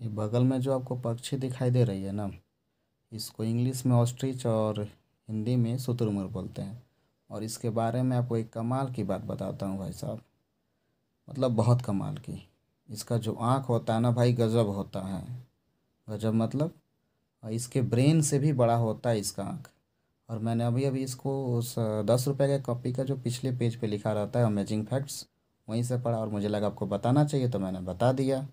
ये बगल में जो आपको पक्षी दिखाई दे रही है ना, इसको इंग्लिश में ऑस्ट्रिच और हिंदी में शुतुरमुर्ग बोलते हैं। और इसके बारे में आपको एक कमाल की बात बताता हूँ भाई साहब। मतलब बहुत कमाल की। इसका जो आँख होता है ना भाई, गज़ब होता है। गज़ब मतलब? इसके ब्रेन से भी बड़ा होता है इसका आँख। और मैंने अभी अभी इसको उस दस रुपये के कॉपी का जो पिछले पेज पे लिखा रहता है अमेजिंग फैक्ट्स वहीं से पढ़ा और मुझे लगा आपको बताना चाहिए तो मैंने बता दिया।